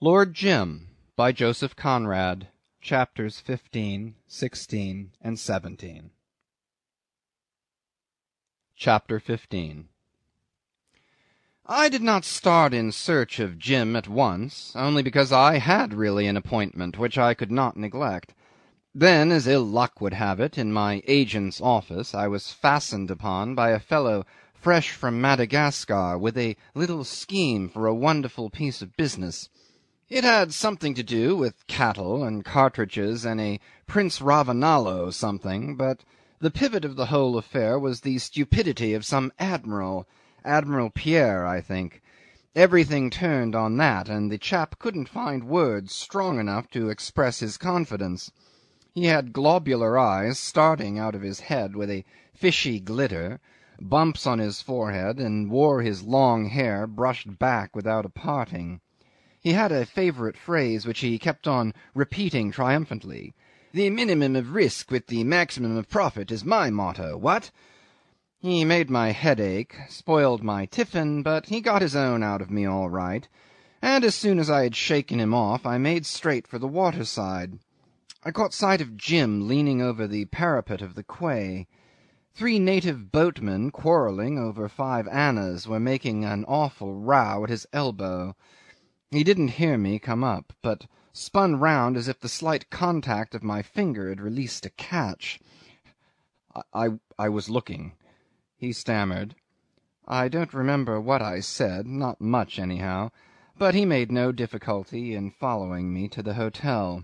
LORD JIM by Joseph Conrad Chapters 15, 16, and 17 CHAPTER 15 I did not start in search of Jim at once, only because I had really an appointment which I could not neglect. Then, as ill luck would have it, in my agent's office I was fastened upon by a fellow fresh from Madagascar with a little scheme for a wonderful piece of business. It had something to do with cattle and cartridges and a Prince Ravonalo something, but the pivot of the whole affair was the stupidity of some admiral Admiral Pierre, I think. Everything turned on that, and the chap couldn't find words strong enough to express his confidence. He had globular eyes starting out of his head with a fishy glitter, bumps on his forehead, and wore his long hair brushed back without a parting. He had a favourite phrase which he kept on repeating triumphantly. "The minimum of risk with the maximum of profit is my motto. What?" He made my head ache, spoiled my tiffin, but he got his own out of me all right, and as soon as I had shaken him off I made straight for the water side. I caught sight of Jim leaning over the parapet of the quay. Three native boatmen quarrelling over five annas were making an awful row at his elbow. He didn't hear me come up, but spun round as if the slight contact of my finger had released a catch. "I, I, was looking," he stammered. I don't remember what I said not much, anyhow but he made no difficulty in following me to the hotel.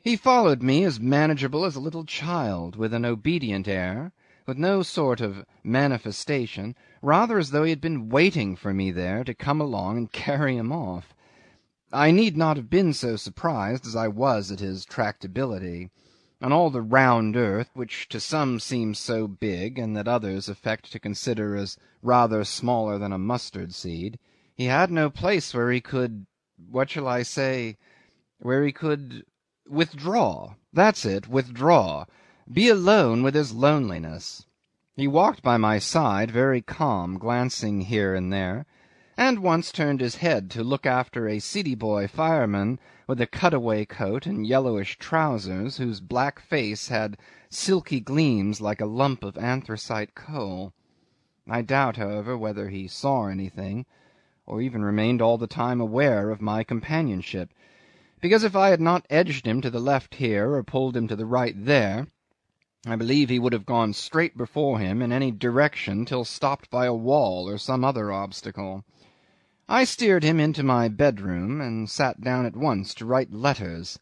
He followed me as manageable as a little child, with an obedient air, with no sort of manifestation, rather as though he had been waiting for me there to come along and carry him off. I need not have been so surprised as I was at his tractability. On all the round earth, which to some seems so big and that others affect to consider as rather smaller than a mustard seed, he had no place where he could what shall I say where he could withdraw. That's it withdraw. Be alone with his loneliness. He walked by my side very calm, glancing here and there, and once turned his head to look after a Sidiboy fireman with a cutaway coat and yellowish trousers, whose black face had silky gleams like a lump of anthracite coal. I doubt, however, whether he saw anything, or even remained all the time aware of my companionship, because if I had not edged him to the left here, or pulled him to the right there, I believe he would have gone straight before him in any direction till stopped by a wall or some other obstacle. I steered him into my bedroom, and sat down at once to write letters.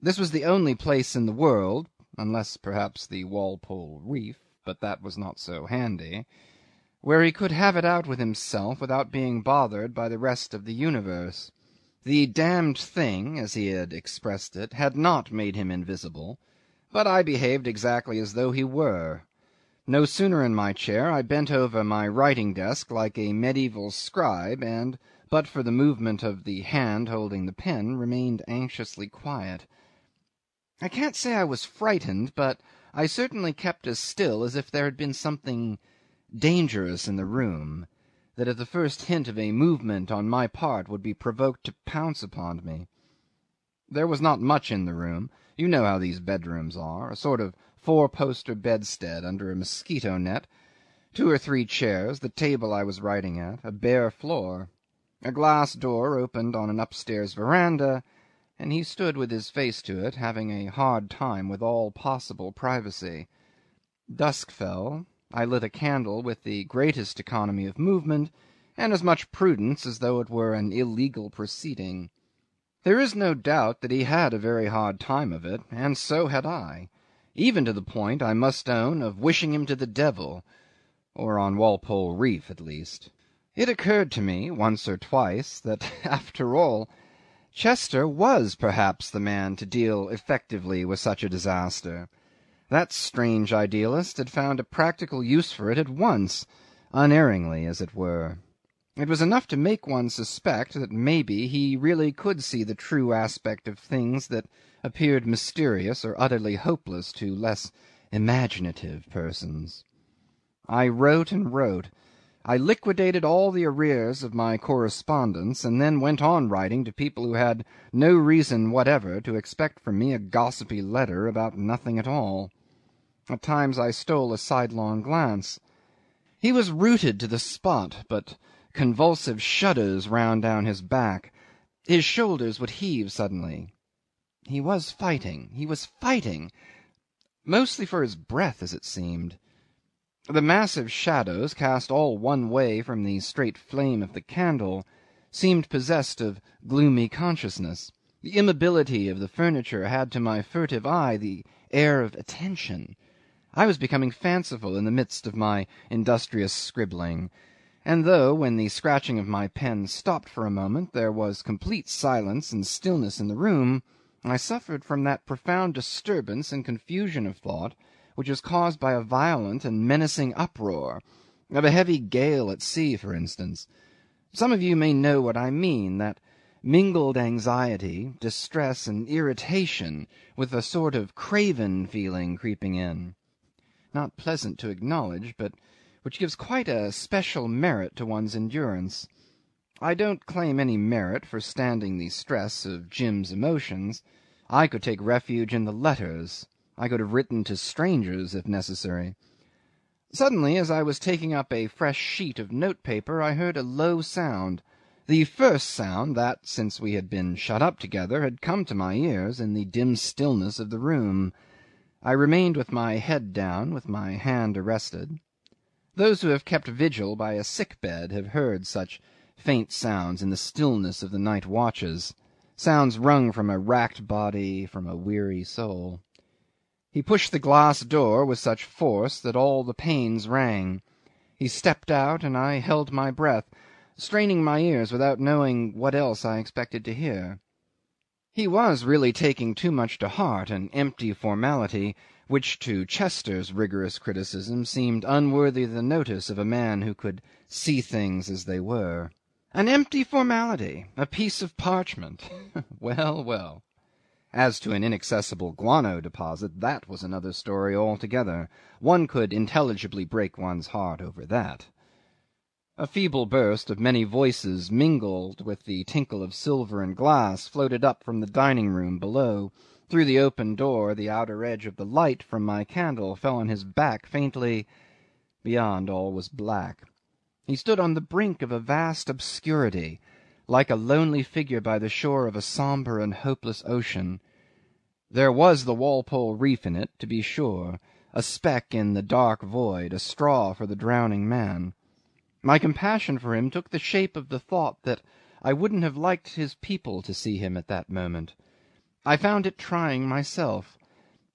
This was the only place in the world unless perhaps the Walpole Reef, but that was not so handy where he could have it out with himself without being bothered by the rest of the universe. The damned thing, as he had expressed it, had not made him invisible but I behaved exactly as though he were. No sooner in my chair, I bent over my writing desk like a mediaeval scribe, and, but for the movement of the hand holding the pen, remained anxiously quiet. I can't say I was frightened, but I certainly kept as still as if there had been something dangerous in the room, that at the first hint of a movement on my part would be provoked to pounce upon me. There was not much in the room. You know how these bedrooms are a sort of four poster bedstead under a mosquito net, two or three chairs, the table I was writing at, a bare floor. A glass door opened on an upstairs verandah, and he stood with his face to it, having a hard time with all possible privacy. Dusk fell. I lit a candle with the greatest economy of movement, and as much prudence as though it were an illegal proceeding. There is no doubt that he had a very hard time of it, and so had I even to the point, I must own, of wishing him to the devil, or on Walpole Reef at least. It occurred to me, once or twice, that, after all, Chester was perhaps the man to deal effectively with such a disaster. That strange idealist had found a practical use for it at once, unerringly, as it were. It was enough to make one suspect that maybe he really could see the true aspect of things that appeared mysterious or utterly hopeless to less imaginative persons. I wrote and wrote. I liquidated all the arrears of my correspondence, and then went on writing to people who had no reason whatever to expect from me a gossipy letter about nothing at all. At times I stole a sidelong glance. He was rooted to the spot, but convulsive shudders ran down his back. His shoulders would heave suddenly. He was fighting, he was fighting mostly for his breath, as it seemed. The massive shadows, cast all one way from the straight flame of the candle, seemed possessed of gloomy consciousness. The immobility of the furniture had to my furtive eye the air of attention. I was becoming fanciful in the midst of my industrious scribbling; and though, when the scratching of my pen stopped for a moment, there was complete silence and stillness in the room, I suffered from that profound disturbance and confusion of thought which is caused by a violent and menacing uproar of a heavy gale at sea, for instance. Some of you may know what I mean that mingled anxiety, distress, and irritation, with a sort of craven feeling creeping in. Not pleasant to acknowledge, but which gives quite a special merit to one's endurance. I don't claim any merit for standing the stress of Jim's emotions. I could take refuge in the letters I could have written to strangers if necessary. Suddenly, as I was taking up a fresh sheet of note paper, I heard a low sound the first sound that, since we had been shut up together, had come to my ears in the dim stillness of the room. I remained with my head down, with my hand arrested. Those who have kept vigil by a sick bed have heard such faint sounds in the stillness of the night watches sounds wrung from a racked body, from a weary soul. He pushed the glass door with such force that all the panes rang. He stepped out, and I held my breath, straining my ears without knowing what else I expected to hear. He was really taking too much to heart an empty formality which to Chester's rigorous criticism seemed unworthy the notice of a man who could see things as they were. An empty formality, a piece of parchment. well, well. As to an inaccessible guano deposit, that was another story altogether. One could intelligibly break one's heart over that. A feeble burst of many voices, mingled with the tinkle of silver and glass, floated up from the dining room below. Through the open door the outer edge of the light from my candle fell on his back faintly. Beyond all was black. He stood on the brink of a vast obscurity, like a lonely figure by the shore of a sombre and hopeless ocean. There was the Walpole Reef in it, to be sure, a speck in the dark void, a straw for the drowning man. My compassion for him took the shape of the thought that I wouldn't have liked his people to see him at that moment. I found it trying myself.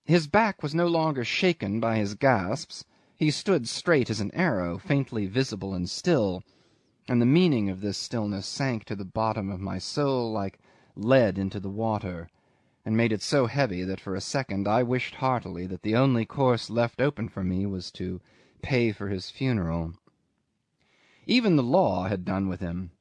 His back was no longer shaken by his gasps; he stood straight as an arrow, faintly visible and still, and the meaning of this stillness sank to the bottom of my soul like lead into the water and made it so heavy that for a second I wished heartily that the only course left open for me was to pay for his funeral. Even the law had done with him.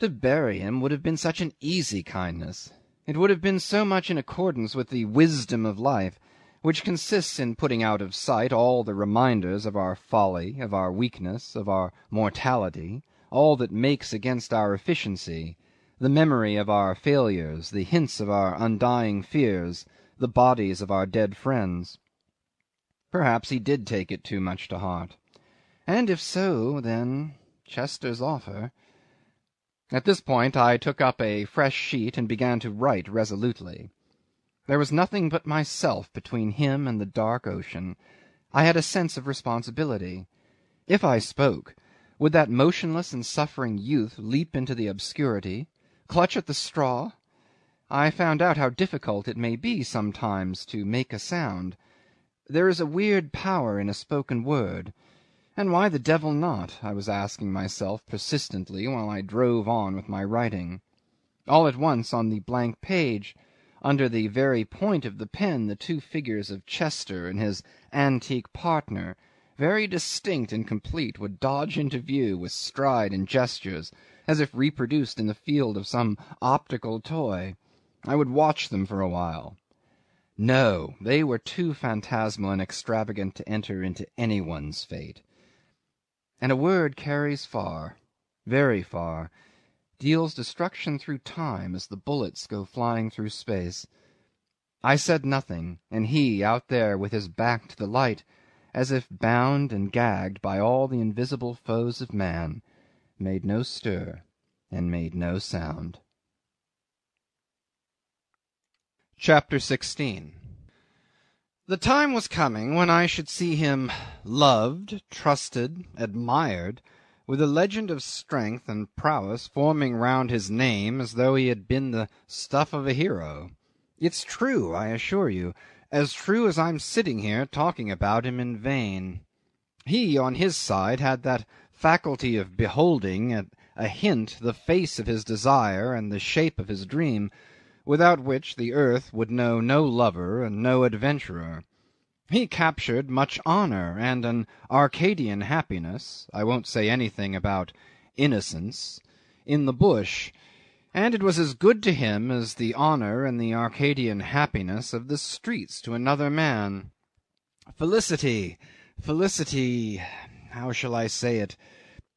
To bury him would have been such an easy kindness. It would have been so much in accordance with the wisdom of life, which consists in putting out of sight all the reminders of our folly, of our weakness, of our mortality, all that makes against our efficiency the memory of our failures, the hints of our undying fears, the bodies of our dead friends. Perhaps he did take it too much to heart. And if so, then Chester's offer. At this point I took up a fresh sheet and began to write resolutely. There was nothing but myself between him and the dark ocean. I had a sense of responsibility. If I spoke, would that motionless and suffering youth leap into the obscurity, clutch at the straw? I found out how difficult it may be sometimes to make a sound. There is a weird power in a spoken word. And why the devil not? I was asking myself persistently while I drove on with my writing. All at once on the blank page, under the very point of the pen, the two figures of Chester and his antique partner, very distinct and complete, would dodge into view with stride and gestures as if reproduced in the field of some optical toy. I would watch them for a while. No! They were too phantasmal and extravagant to enter into any one's fate. And a word carries far, very far, deals destruction through time as the bullets go flying through space. I said nothing, and he, out there with his back to the light, as if bound and gagged by all the invisible foes of man, made no stir and made no sound. CHAPTER 16 The time was coming when I should see him loved, trusted, admired, with a legend of strength and prowess forming round his name as though he had been the stuff of a hero. It's true, I assure you, as true as I'm sitting here talking about him in vain. He, on his side, had that faculty of beholding at a hint the face of his desire and the shape of his dream, without which the earth would know no lover and no adventurer. He captured much honour and an Arcadian happiness I won't say anything about innocence in the bush and it was as good to him as the honour and the Arcadian happiness of the streets to another man. Felicity, felicity how shall I say it?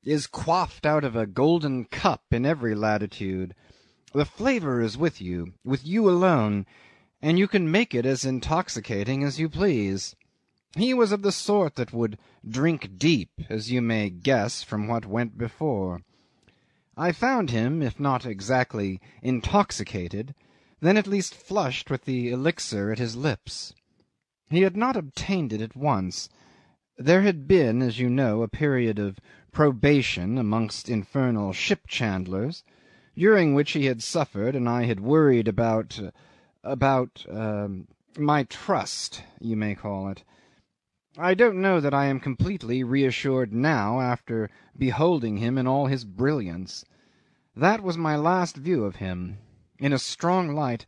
is quaffed out of a golden cup in every latitude. The flavour is with you, with you alone, and you can make it as intoxicating as you please. He was of the sort that would drink deep, as you may guess from what went before. I found him, if not exactly intoxicated, then at least flushed with the elixir at his lips. He had not obtained it at once. There had been, as you know, a period of probation amongst infernal ship chandlers, during which he had suffered and I had worried about about uh, my trust, you may call it. I don't know that I am completely reassured now after beholding him in all his brilliance. That was my last view of him, in a strong light,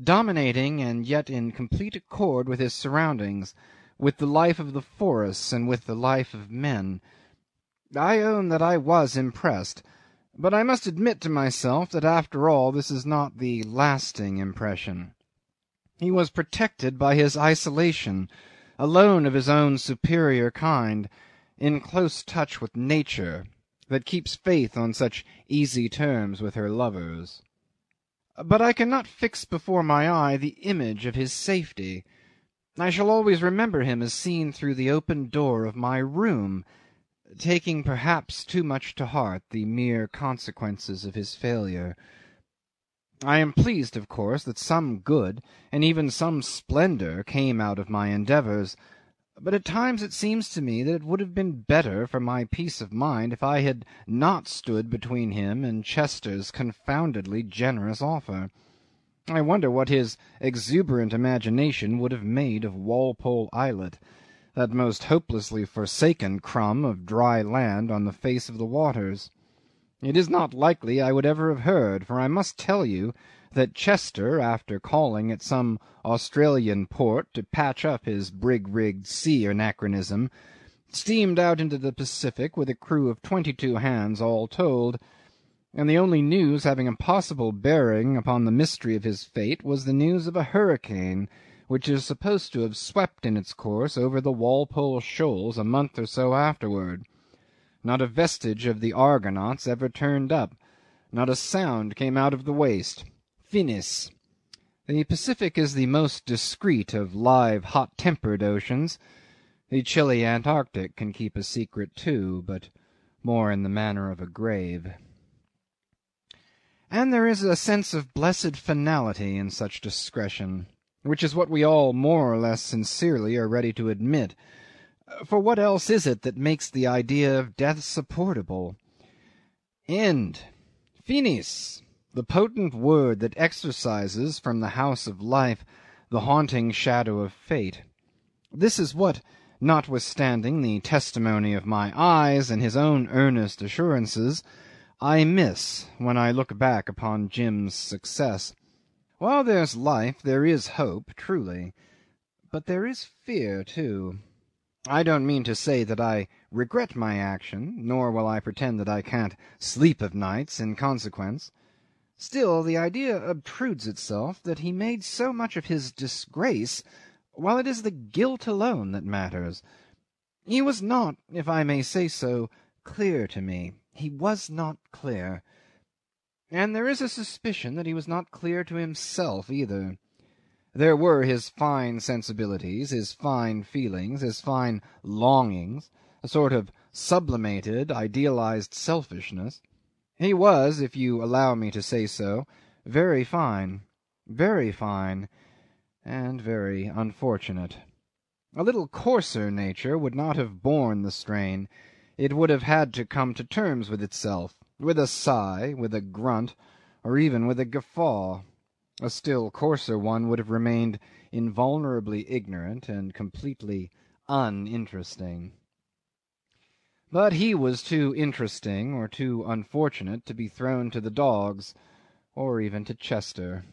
dominating and yet in complete accord with his surroundings, with the life of the forests and with the life of men. I own that I was impressed, but I must admit to myself that after all this is not the lasting impression. He was protected by his isolation alone of his own superior kind, in close touch with nature, that keeps faith on such easy terms with her lovers. But I cannot fix before my eye the image of his safety. I shall always remember him as seen through the open door of my room, taking perhaps too much to heart the mere consequences of his failure. I am pleased, of course, that some good, and even some splendour, came out of my endeavours, but at times it seems to me that it would have been better for my peace of mind if I had not stood between him and Chester's confoundedly generous offer. I wonder what his exuberant imagination would have made of Walpole Islet, that most hopelessly forsaken crumb of dry land on the face of the waters. It is not likely I would ever have heard, for I must tell you that Chester, after calling at some Australian port to patch up his brig rigged sea anachronism, steamed out into the Pacific with a crew of twenty two hands all told, and the only news having a possible bearing upon the mystery of his fate was the news of a hurricane which is supposed to have swept in its course over the Walpole Shoals a month or so afterward. Not a vestige of the Argonauts ever turned up. Not a sound came out of the waste. Finis. The Pacific is the most discreet of live, hot tempered oceans. The chilly Antarctic can keep a secret too, but more in the manner of a grave. And there is a sense of blessed finality in such discretion, which is what we all more or less sincerely are ready to admit for what else is it that makes the idea of death supportable? End. Finis. The potent word that exorcises from the house of life the haunting shadow of fate. This is what, notwithstanding the testimony of my eyes and his own earnest assurances, I miss when I look back upon Jim's success. While there's life there is hope, truly, but there is fear too. I don't mean to say that I regret my action, nor will I pretend that I can't sleep of nights in consequence. Still the idea obtrudes itself that he made so much of his disgrace, while it is the guilt alone that matters. He was not, if I may say so, clear to me. He was not clear. And there is a suspicion that he was not clear to himself either. There were his fine sensibilities, his fine feelings, his fine longings, a sort of sublimated, idealised selfishness. He was, if you allow me to say so, very fine, very fine, and very unfortunate. A little coarser nature would not have borne the strain; it would have had to come to terms with itself, with a sigh, with a grunt, or even with a guffaw. A still coarser one would have remained invulnerably ignorant and completely uninteresting. But he was too interesting or too unfortunate to be thrown to the dogs, or even to Chester.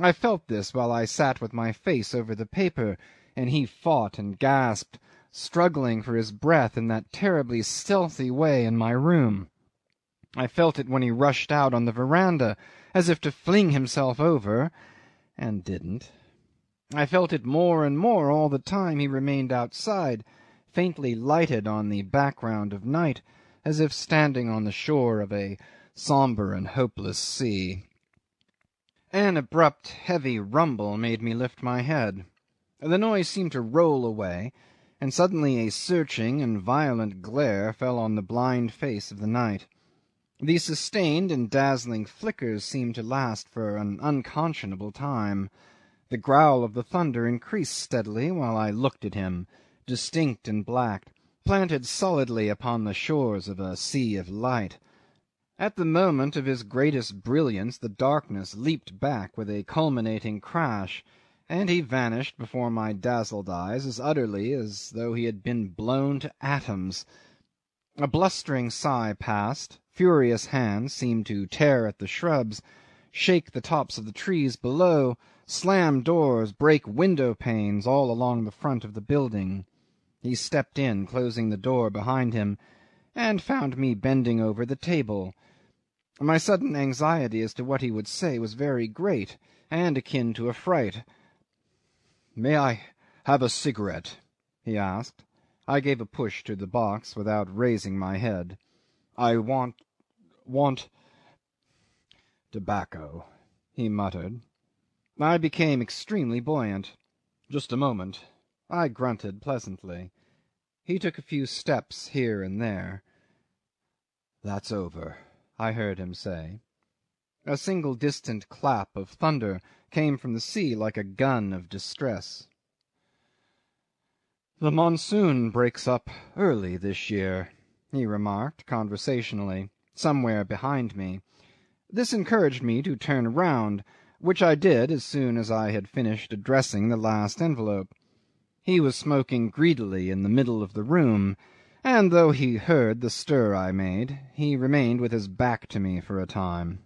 I felt this while I sat with my face over the paper, and he fought and gasped, struggling for his breath in that terribly stealthy way in my room. I felt it when he rushed out on the verandah as if to fling himself over, and didn't. I felt it more and more all the time he remained outside, faintly lighted on the background of night, as if standing on the shore of a sombre and hopeless sea. An abrupt heavy rumble made me lift my head. The noise seemed to roll away, and suddenly a searching and violent glare fell on the blind face of the night. The sustained and dazzling flickers seemed to last for an unconscionable time. The growl of the thunder increased steadily while I looked at him, distinct and black, planted solidly upon the shores of a sea of light. At the moment of his greatest brilliance the darkness leaped back with a culminating crash, and he vanished before my dazzled eyes as utterly as though he had been blown to atoms. A blustering sigh passed, furious hands seemed to tear at the shrubs, shake the tops of the trees below, slam doors, break window panes all along the front of the building. He stepped in, closing the door behind him, and found me bending over the table. My sudden anxiety as to what he would say was very great, and akin to a fright. "May I have a cigarette?" he asked. I gave a push to the box without raising my head. "I want want tobacco," he muttered. I became extremely buoyant. "Just a moment," I grunted pleasantly. He took a few steps here and there. "That's over," I heard him say. A single distant clap of thunder came from the sea like a gun of distress. "The monsoon breaks up early this year," he remarked conversationally, somewhere behind me. This encouraged me to turn round, which I did as soon as I had finished addressing the last envelope. He was smoking greedily in the middle of the room, and though he heard the stir I made, he remained with his back to me for a time.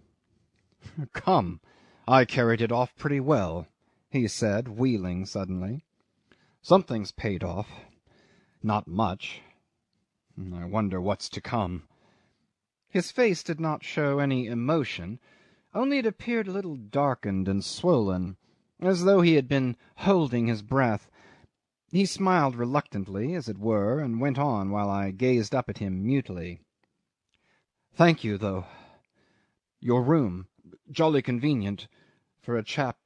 "Come, I carried it off pretty well," he said, wheeling suddenly. Something's paid off. Not much. I wonder what's to come." His face did not show any emotion, only it appeared a little darkened and swollen, as though he had been holding his breath. He smiled reluctantly, as it were, and went on while I gazed up at him mutely. "Thank you, though. Your room jolly convenient for a chap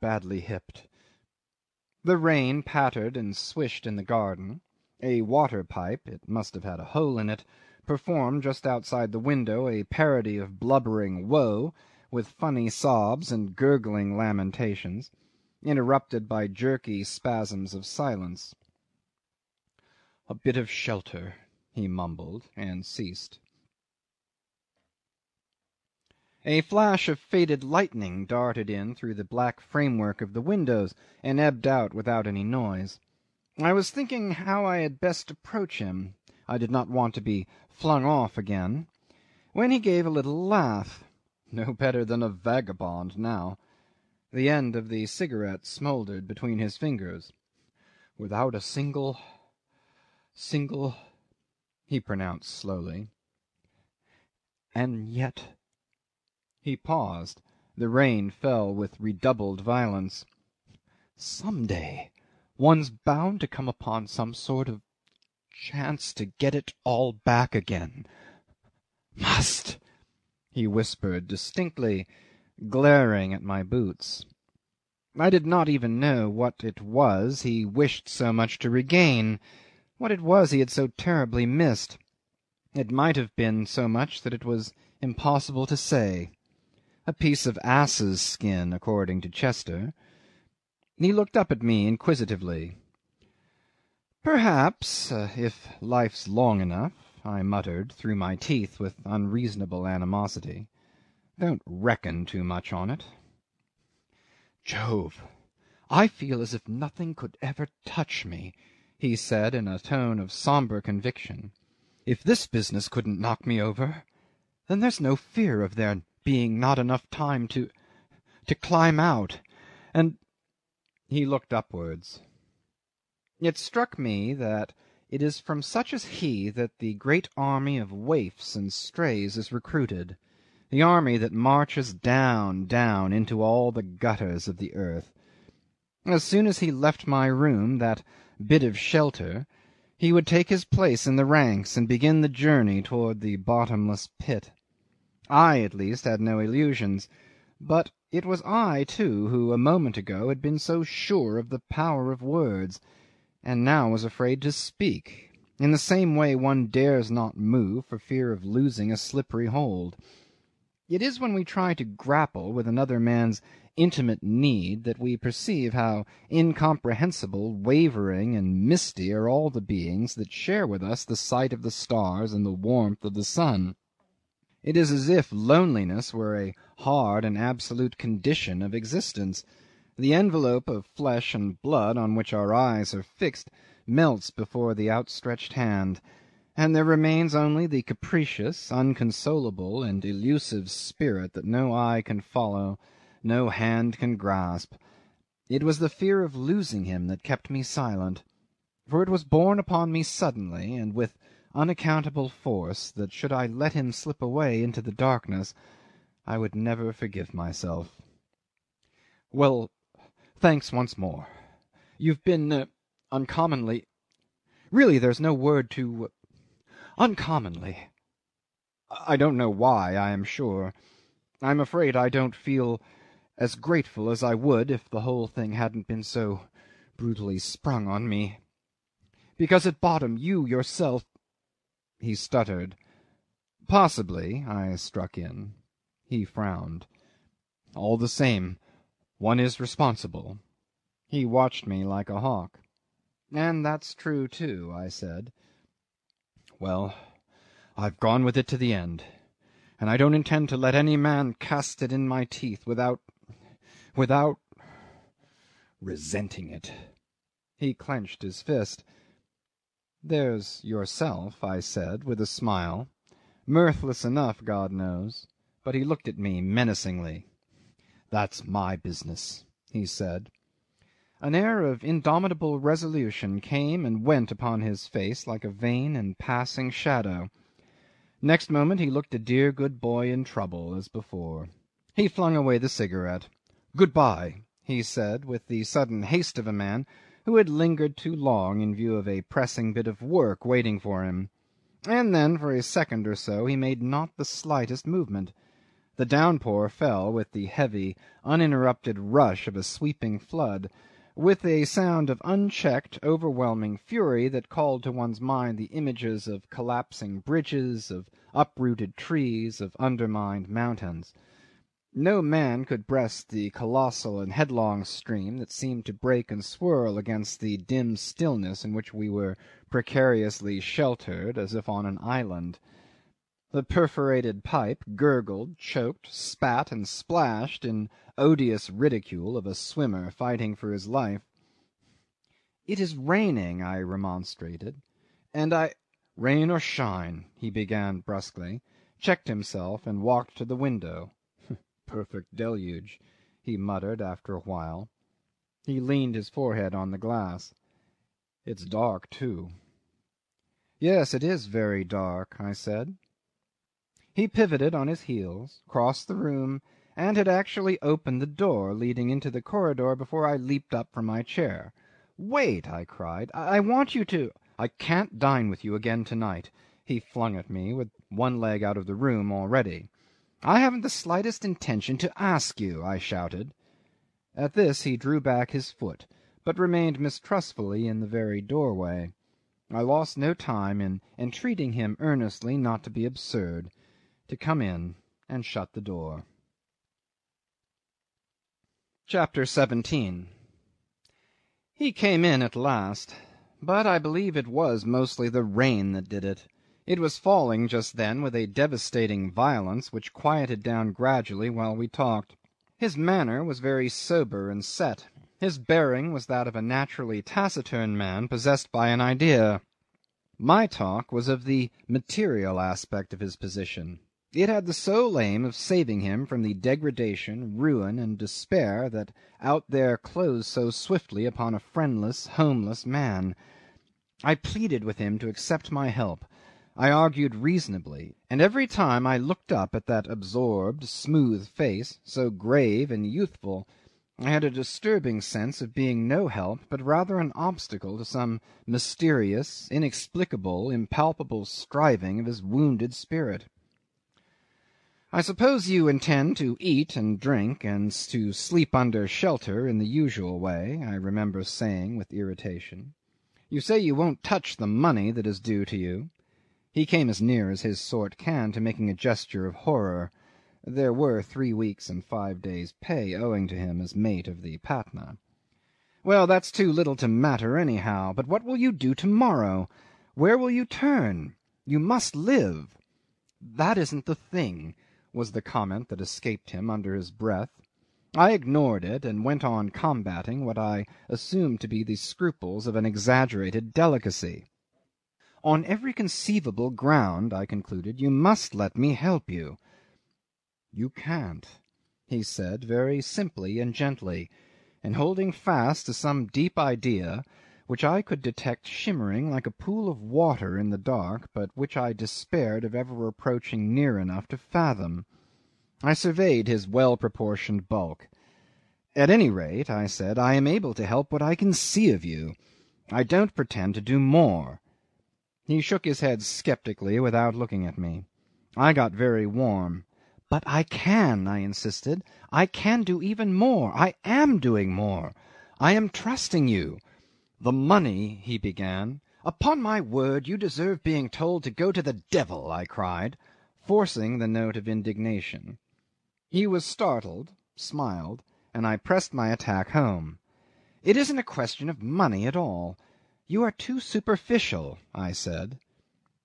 badly hipped. The rain pattered and swished in the garden. A water pipe it must have had a hole in it performed just outside the window a parody of blubbering woe, with funny sobs and gurgling lamentations, interrupted by jerky spasms of silence. "A bit of shelter," he mumbled, and ceased. A flash of faded lightning darted in through the black framework of the windows and ebbed out without any noise. I was thinking how I had best approach him I did not want to be flung off again when he gave a little laugh. No better than a vagabond now. The end of the cigarette smouldered between his fingers. "Without a single single," he pronounced slowly. "And yet he paused. The rain fell with redoubled violence. "Some day one's bound to come upon some sort of chance to get it all back again. Must, he whispered distinctly, glaring at my boots. I did not even know what it was he wished so much to regain, what it was he had so terribly missed. It might have been so much that it was impossible to say. A piece of ass's skin, according to Chester. He looked up at me inquisitively. "Perhaps, uh, if life's long enough," I muttered through my teeth with unreasonable animosity. "Don't reckon too much on it." "Jove! I feel as if nothing could ever touch me," he said in a tone of sombre conviction. "If this business couldn't knock me over, then there's no fear of there being not enough time to to climb out. And he looked upwards. It struck me that it is from such as he that the great army of waifs and strays is recruited, the army that marches down, down into all the gutters of the earth. As soon as he left my room, that bit of shelter, he would take his place in the ranks and begin the journey toward the bottomless pit. I, at least, had no illusions, but it was I, too, who a moment ago had been so sure of the power of words, and now was afraid to speak, in the same way one dares not move for fear of losing a slippery hold. It is when we try to grapple with another man's intimate need that we perceive how incomprehensible, wavering, and misty are all the beings that share with us the sight of the stars and the warmth of the sun. It is as if loneliness were a hard and absolute condition of existence. The envelope of flesh and blood on which our eyes are fixed melts before the outstretched hand, and there remains only the capricious, unconsolable, and elusive spirit that no eye can follow, no hand can grasp. It was the fear of losing him that kept me silent, for it was borne upon me suddenly and with unaccountable force that should I let him slip away into the darkness I would never forgive myself. "Well, thanks once more. You've been uh, uncommonly really there's no word to uncommonly. I don't know why, I am sure. I'm afraid I don't feel as grateful as I would if the whole thing hadn't been so brutally sprung on me. Because at bottom you yourself he stuttered. "Possibly," I struck in. He frowned. "All the same, one is responsible." He watched me like a hawk. "And that's true too," I said. "Well, I've gone with it to the end, and I don't intend to let any man cast it in my teeth without without resenting it." He clenched his fist. "There's yourself," I said, with a smile mirthless enough, God knows; but he looked at me menacingly. "That's my business," he said. An air of indomitable resolution came and went upon his face like a vain and passing shadow. Next moment he looked a dear good boy in trouble, as before. He flung away the cigarette. "Good bye," he said, with the sudden haste of a man who had lingered too long in view of a pressing bit of work waiting for him; and then for a second or so he made not the slightest movement. The downpour fell with the heavy, uninterrupted rush of a sweeping flood, with a sound of unchecked, overwhelming fury that called to one's mind the images of collapsing bridges, of uprooted trees, of undermined mountains. No man could breast the colossal and headlong stream that seemed to break and swirl against the dim stillness in which we were precariously sheltered as if on an island. The perforated pipe gurgled, choked, spat, and splashed in odious ridicule of a swimmer fighting for his life. "It is raining," I remonstrated, "and I "Rain or shine," he began brusquely, checked himself, and walked to the window perfect deluge," he muttered after a while. He leaned his forehead on the glass. "It's dark too." "Yes, it is very dark," I said. He pivoted on his heels, crossed the room, and had actually opened the door leading into the corridor before I leaped up from my chair. "Wait!" I cried. "I want you to I can't dine with you again to night," he flung at me, with one leg out of the room already. "I haven't the slightest intention to ask you," I shouted. At this he drew back his foot, but remained mistrustfully in the very doorway. I lost no time in entreating him earnestly not to be absurd, to come in and shut the door. CHAPTER 17 'He came in at last, but I believe it was mostly the rain that did it. It was falling just then with a devastating violence which quieted down gradually while we talked. His manner was very sober and set. His bearing was that of a naturally taciturn man possessed by an idea. My talk was of the material aspect of his position. It had the sole aim of saving him from the degradation, ruin, and despair that out there closed so swiftly upon a friendless, homeless man. I pleaded with him to accept my help. I argued reasonably, and every time I looked up at that absorbed, smooth face, so grave and youthful, I had a disturbing sense of being no help, but rather an obstacle to some mysterious, inexplicable, impalpable striving of his wounded spirit. "I suppose you intend to eat and drink and to sleep under shelter in the usual way," I remember saying with irritation. "You say you won't touch the money that is due to you." He came as near as his sort can to making a gesture of horror. There were three weeks and five days' pay owing to him as mate of the Patna. "Well, that's too little to matter anyhow. But what will you do to morrow? Where will you turn? You must live." "That isn't the thing," was the comment that escaped him under his breath. I ignored it, and went on combating what I assumed to be the scruples of an exaggerated delicacy. "On every conceivable ground," I concluded, "you must let me help you. "You can't," he said very simply and gently, and holding fast to some deep idea which I could detect shimmering like a pool of water in the dark, but which I despaired of ever approaching near enough to fathom. I surveyed his well proportioned bulk. "At any rate," I said, "I am able to help what I can see of you. I don't pretend to do more." He shook his head sceptically without looking at me. I got very warm. "But I can," I insisted. "I can do even more. I am doing more. I am trusting you." "The money," he began. "Upon my word, you deserve being told to go to the devil," I cried, forcing the note of indignation. He was startled, smiled, and I pressed my attack home. "It isn't a question of money at all. You are too superficial," I said,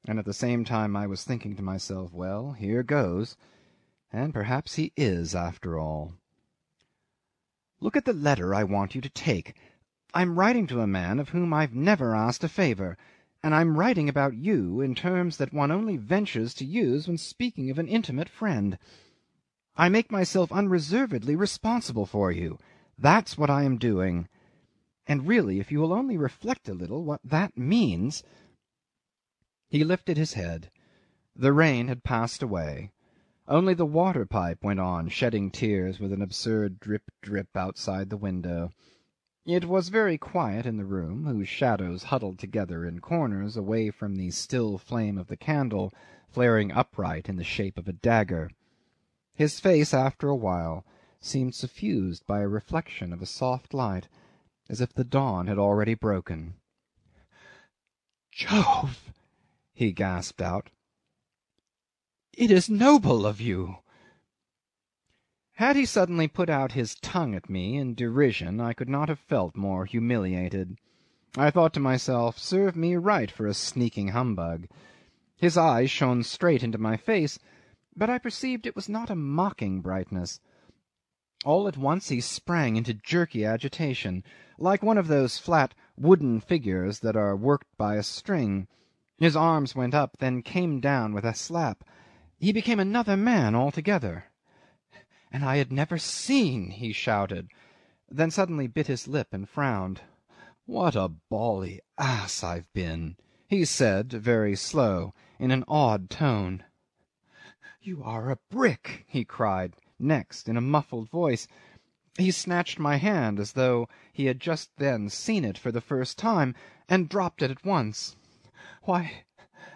and at the same time I was thinking to myself, Well, here goes. And perhaps he is, after all. Look at the letter I want you to take. I'm writing to a man of whom I've never asked a favour, and I'm writing about you in terms that one only ventures to use when speaking of an intimate friend. I make myself unreservedly responsible for you. That's what I am doing. And really, if you will only reflect a little what that means. He lifted his head. The rain had passed away. Only the water pipe went on shedding tears with an absurd drip drip outside the window. It was very quiet in the room, whose shadows huddled together in corners away from the still flame of the candle flaring upright in the shape of a dagger. His face after a while seemed suffused by a reflection of a soft light, as if the dawn had already broken. "Jove!" he gasped out. It is noble of you." Had he suddenly put out his tongue at me in derision I could not have felt more humiliated. I thought to myself, serve me right for a sneaking humbug. His eyes shone straight into my face, but I perceived it was not a mocking brightness. All at once he sprang into jerky agitation, like one of those flat wooden figures that are worked by a string. His arms went up, then came down with a slap. He became another man altogether. "And I had never seen," he shouted, then suddenly bit his lip and frowned. "What a bally ass I've been," he said, very slow, in an awed tone. "You are a brick!" he cried next in a muffled voice. He snatched my hand as though he had just then seen it for the first time, and dropped it at once. Why,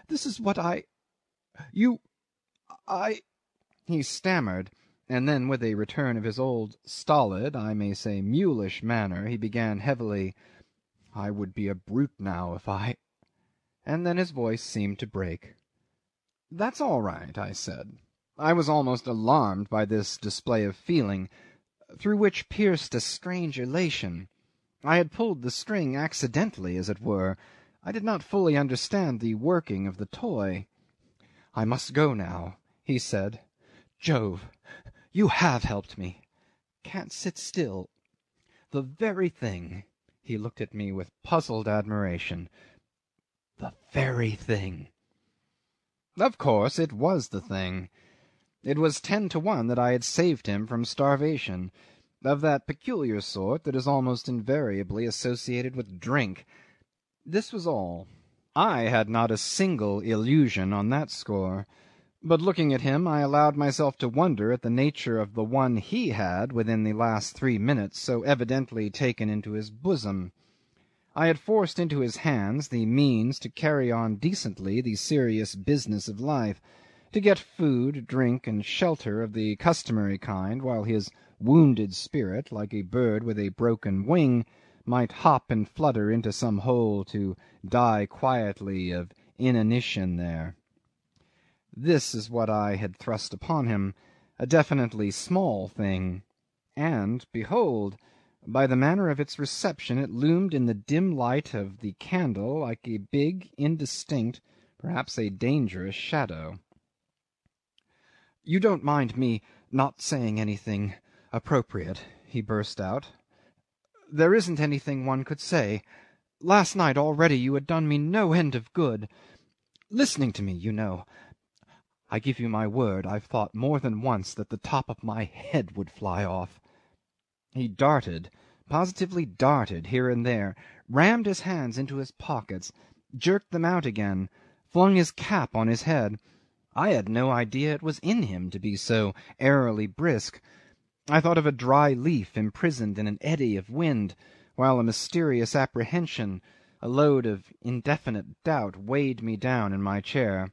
this is what I you I he stammered, and then with a return of his old stolid, I may say mulish manner, he began heavily, I would be a brute now if I and then his voice seemed to break. "That's all right," I said. I was almost alarmed by this display of feeling, through which pierced a strange elation. I had pulled the string accidentally, as it were. I did not fully understand the working of the toy. "I must go now," he said. "Jove! You have helped me. Can't sit still. The very thing." He looked at me with puzzled admiration. "The very thing." Of course it was the thing. It was ten to one that I had saved him from starvation of that peculiar sort that is almost invariably associated with drink. This was all. I had not a single illusion on that score. But looking at him I allowed myself to wonder at the nature of the one he had, within the last three minutes, so evidently taken into his bosom. I had forced into his hands the means to carry on decently the serious business of life, to get food, drink, and shelter of the customary kind while his wounded spirit, like a bird with a broken wing, might hop and flutter into some hole to die quietly of inanition there. This is what I had thrust upon him a definitely small thing; and, behold! by the manner of its reception it loomed in the dim light of the candle like a big, indistinct, perhaps a dangerous shadow. "You don't mind me not saying anything appropriate?" he burst out. "There isn't anything one could say. Last night already you had done me no end of good. Listening to me, you know. I give you my word I've thought more than once that the top of my head would fly off." He darted, positively darted, here and there, rammed his hands into his pockets, jerked them out again, flung his cap on his head. I had no idea it was in him to be so airily brisk. I thought of a dry leaf imprisoned in an eddy of wind, while a mysterious apprehension, a load of indefinite doubt, weighed me down in my chair.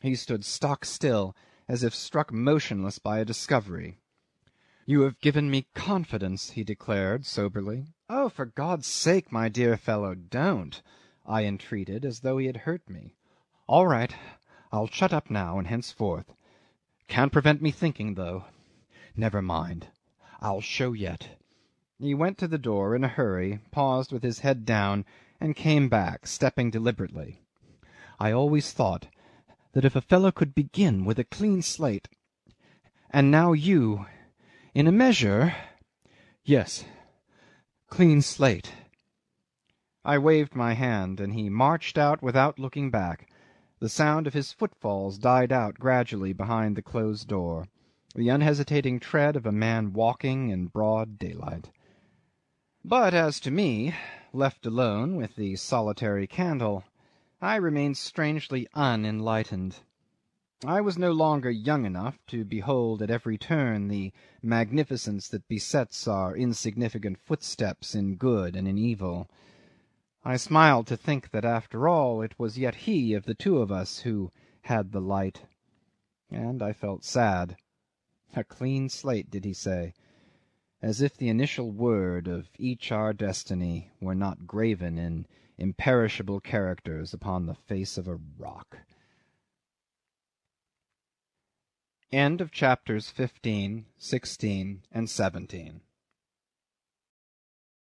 He stood stock still, as if struck motionless by a discovery. "You have given me confidence," he declared soberly. "Oh, for God's sake, my dear fellow, don't!" I entreated, as though he had hurt me. "All right. I'll shut up now and henceforth. Can't prevent me thinking, though. Never mind. I'll show yet." He went to the door in a hurry, paused with his head down, and came back, stepping deliberately. "I always thought that if a fellow could begin with a clean slate and now you in a measure yes clean slate." I waved my hand, and he marched out without looking back. The sound of his footfalls died out gradually behind the closed door the unhesitating tread of a man walking in broad daylight. But as to me, left alone with the solitary candle. I remained strangely unenlightened. I was no longer young enough to behold at every turn the magnificence that besets our insignificant footsteps in good and in evil. I smiled to think that after all it was yet he of the two of us who had the light. And I felt sad. A clean slate, did he say? As if the initial word of each our destiny were not graven in imperishable characters upon the face of a rock. End of chapters 15, 16, and 17